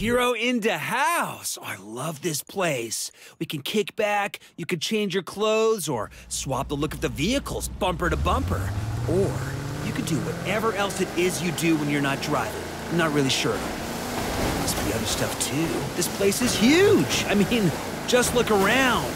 Hero in the house. Oh, I love this place. We can kick back, you can change your clothes, or swap the look of the vehicles bumper to bumper. Or you could do whatever else it is you do when you're not driving. I'm not really sure. There Must be other stuff too. This place is huge. I mean, just look around.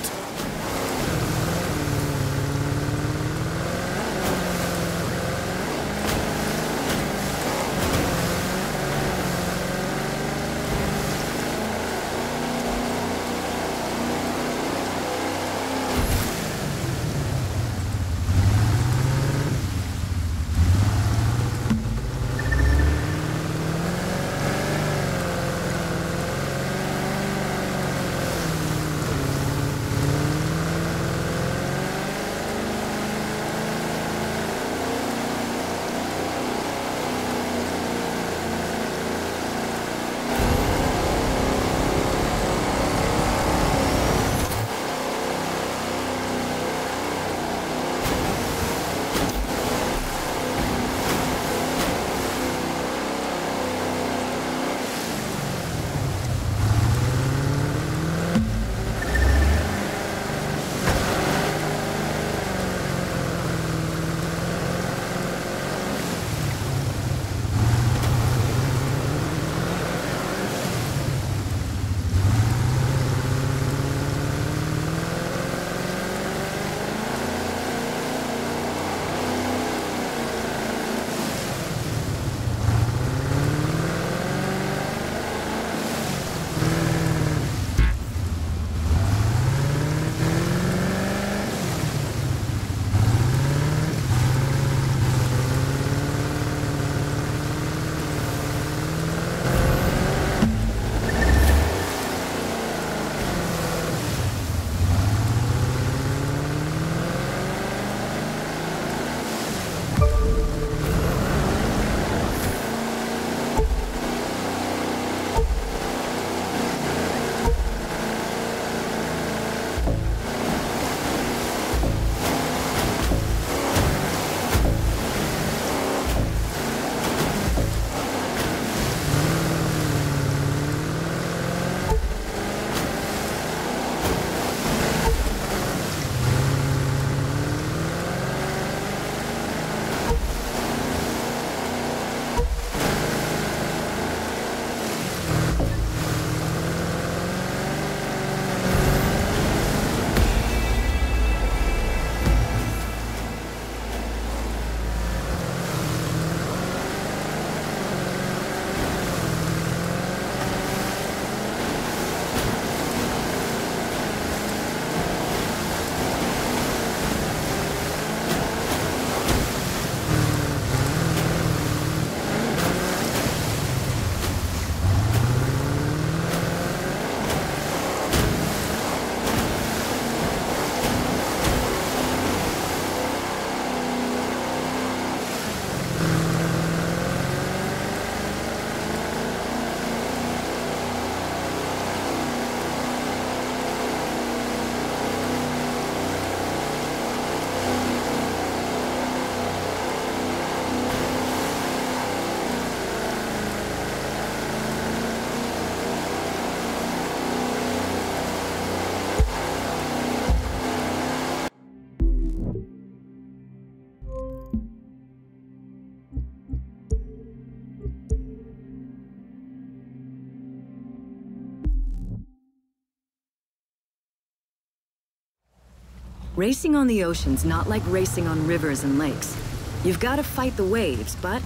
Racing on the ocean's not like racing on rivers and lakes. You've got to fight the waves, but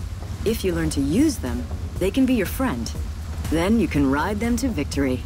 if you learn to use them, they can be your friend. Then you can ride them to victory.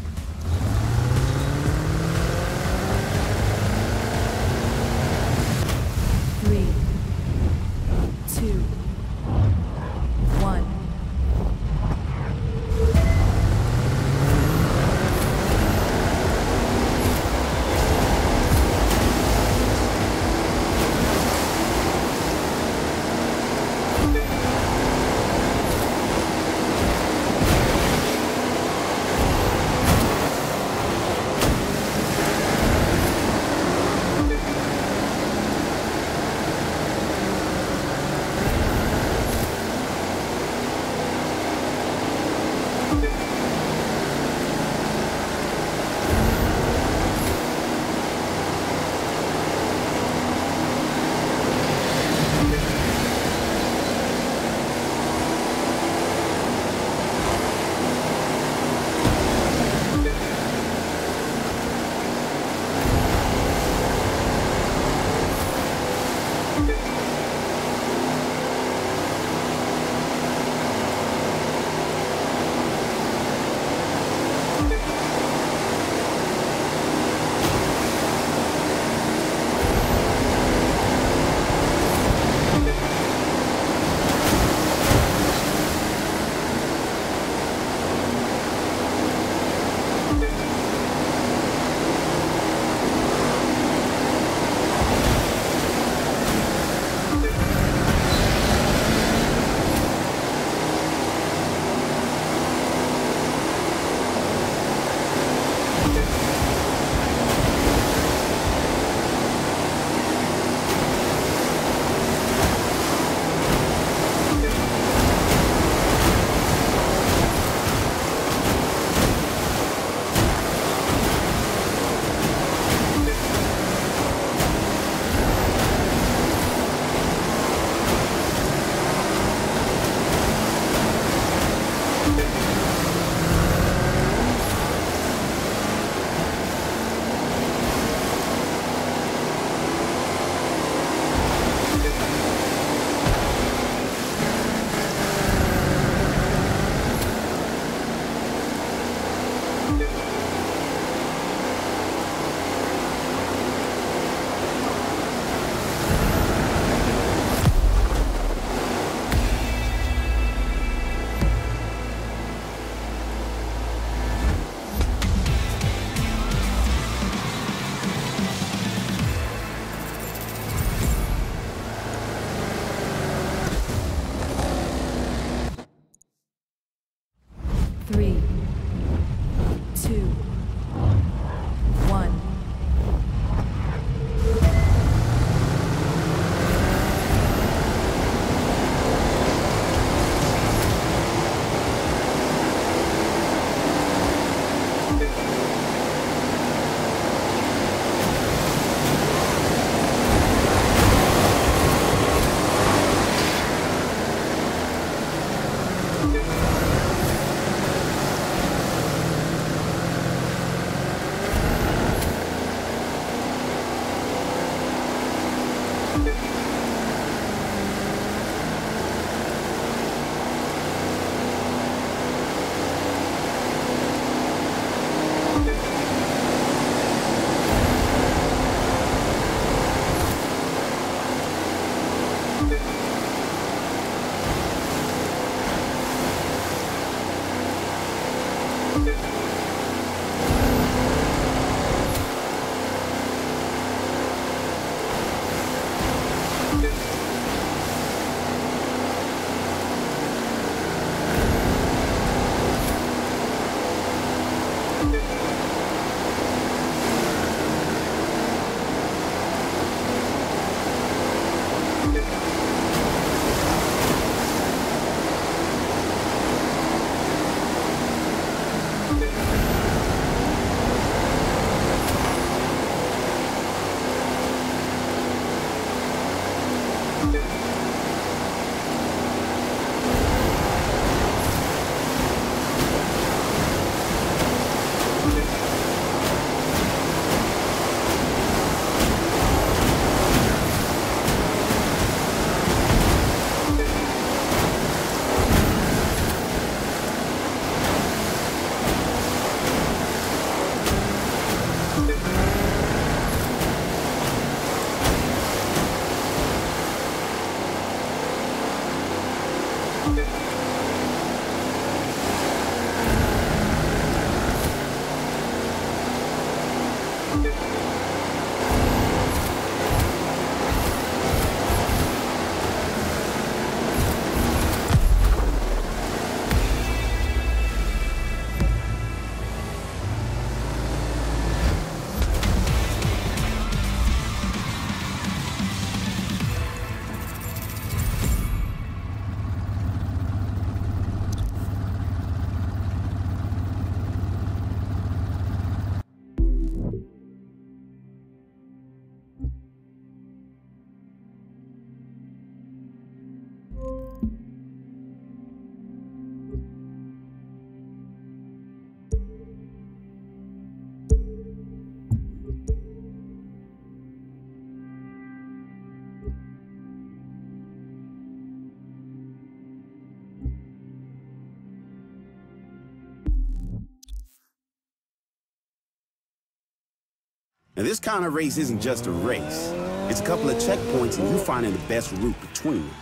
This kind of race isn't just a race. It's a couple of checkpoints and you finding the best route between them.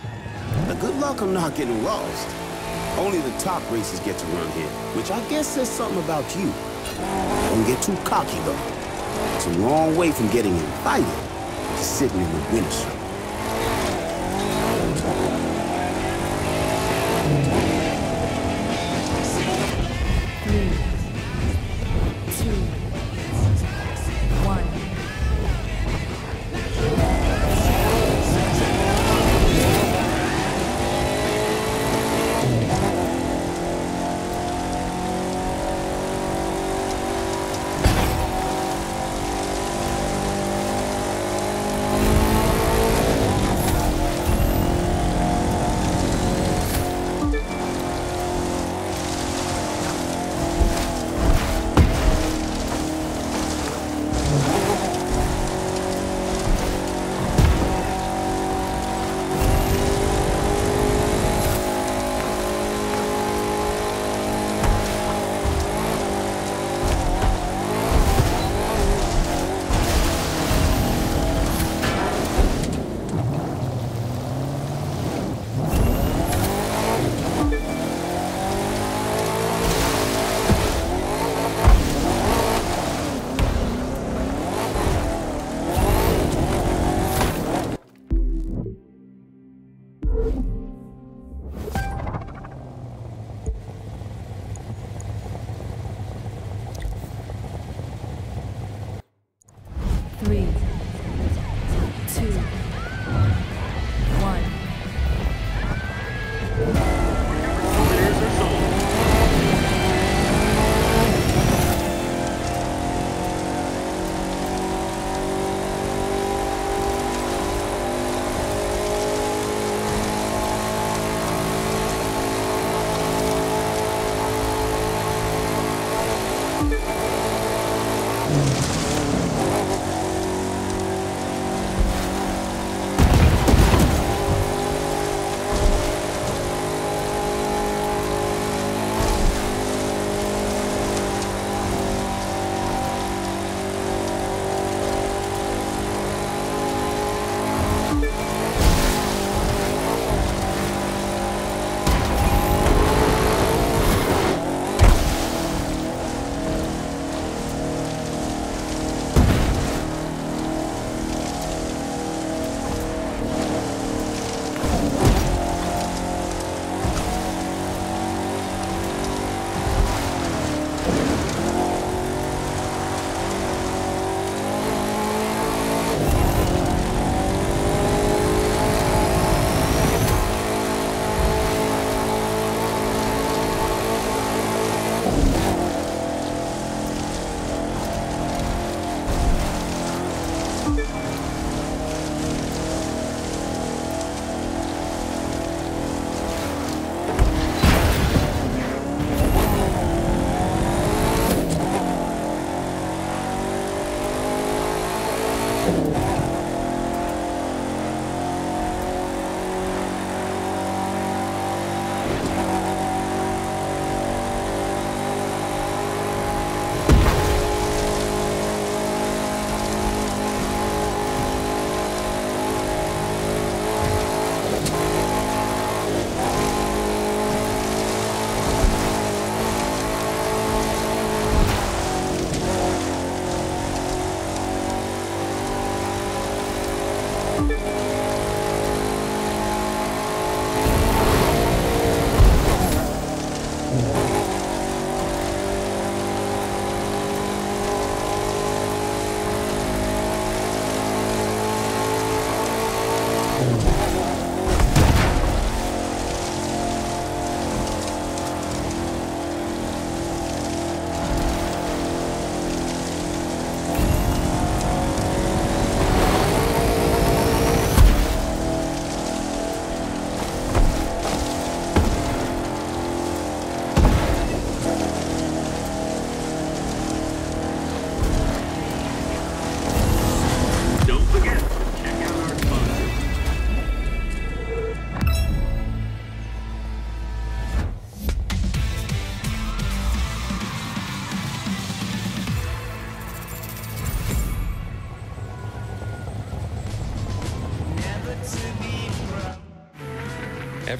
Now good luck on not getting lost. Only the top racers get to run here, which I guess says something about you. Don't get too cocky though. It's a long way from getting invited to sitting in the windshield. Mm-hmm.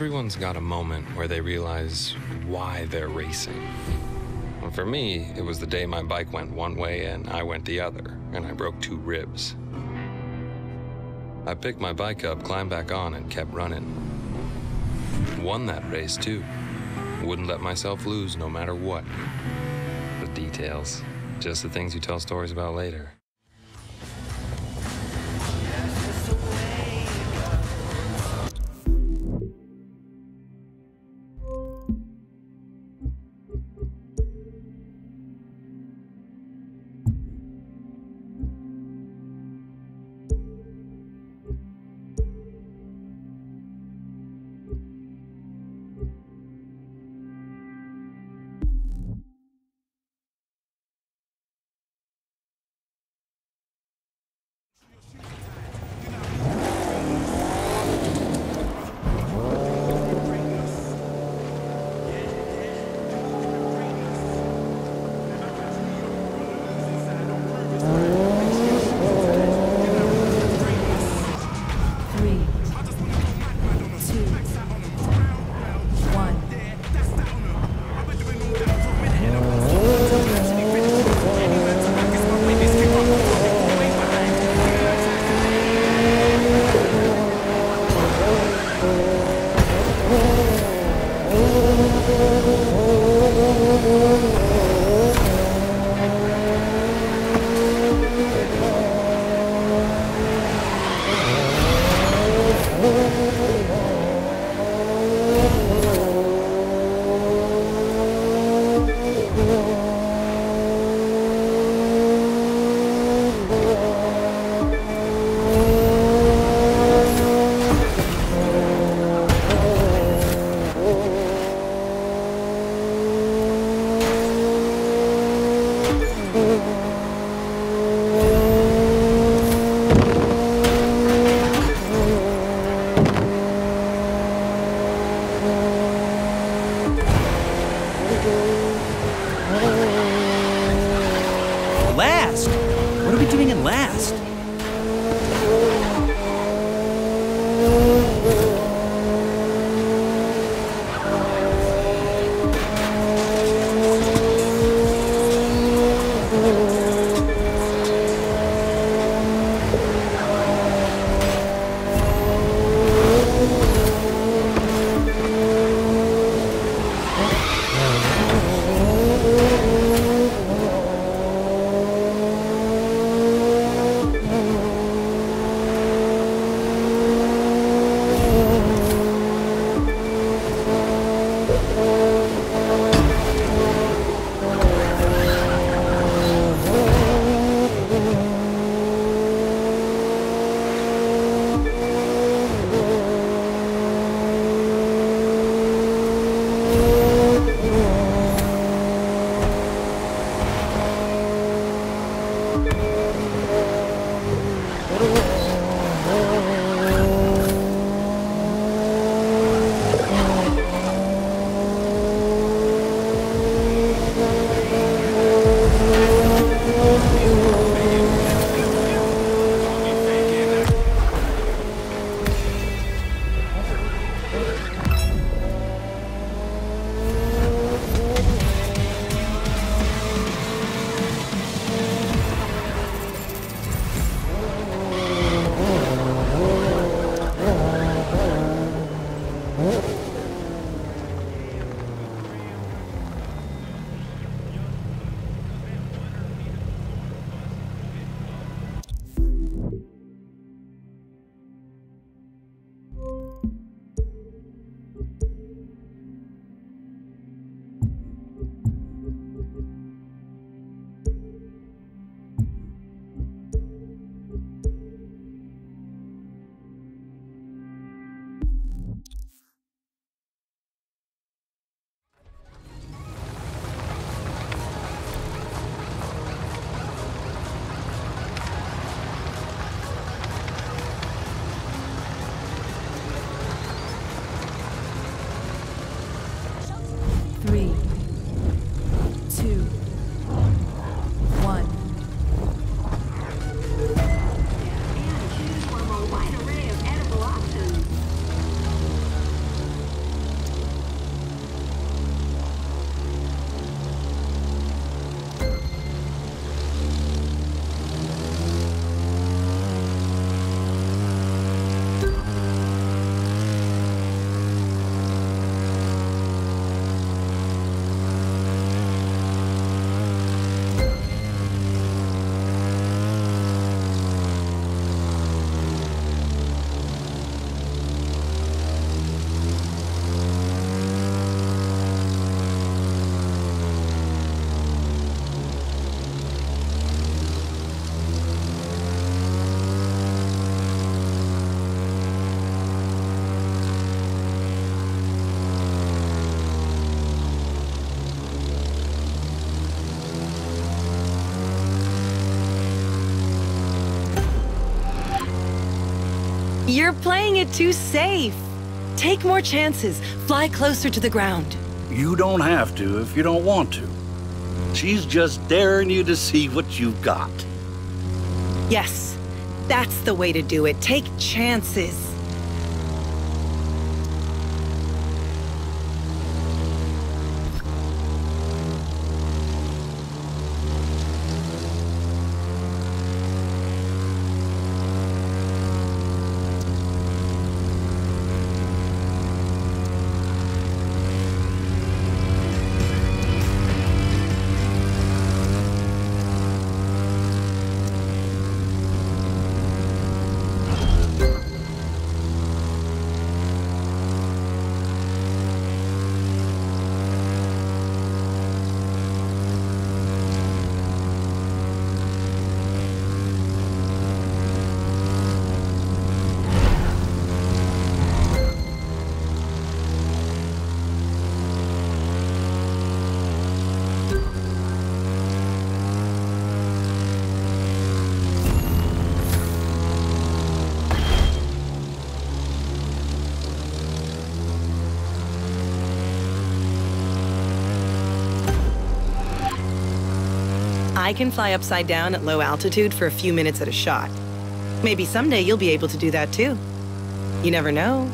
Everyone's got a moment where they realize why they're racing. Well, for me, it was the day my bike went one way and I went the other, and I broke two ribs. I picked my bike up, climbed back on, and kept running. Won that race, too. Wouldn't let myself lose no matter what. The details, just the things you tell stories about later. You're playing it too safe. Take more chances. Fly closer to the ground. You don't have to if you don't want to. She's just daring you to see what you've got. Yes, that's the way to do it. Take chances. I can fly upside down at low altitude for a few minutes at a shot. Maybe someday you'll be able to do that too. You never know.